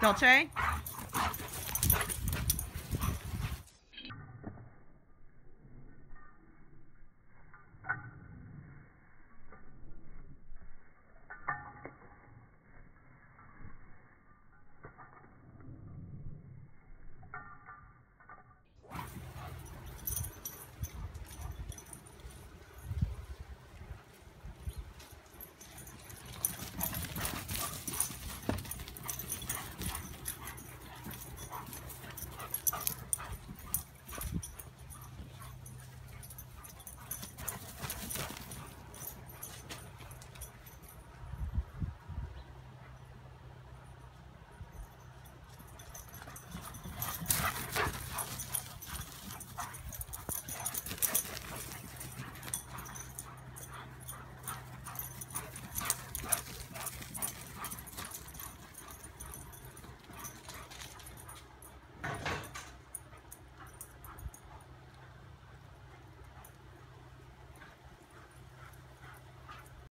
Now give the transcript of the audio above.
Dolce?